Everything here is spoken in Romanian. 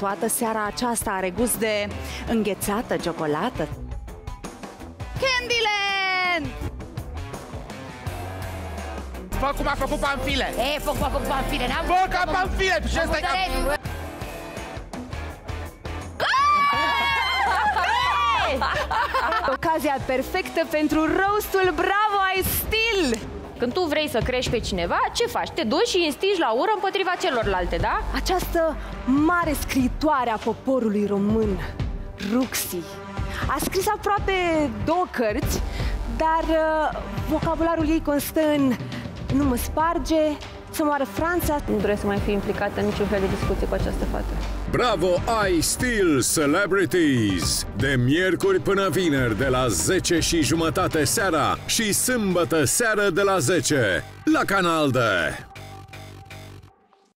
toată seara aceasta are gust de înghețată ciocolată. Candyland! Fă cum a făcut Panfile! E, foc, foc, foc, Panfile, n-am Fă ca Panfile! Și ăsta e ca... Ocazia perfectă pentru roastul Bravo ai Stil! Când tu vrei să crești pe cineva, ce faci? Te duci și instigi la ură împotriva celorlalte, da? Această mare scriitoare a poporului român, Ruxi, a scris aproape două cărți, dar uh, vocabularul ei constă în nu mă sparge, să moară Franța. Nu doresc să mai fiu implicată în niciun fel de discuție cu această fată. Bravo ai Still Celebrities! De miercuri până vineri de la 10 și jumătate seara și sâmbătă seară de la 10 la Canal de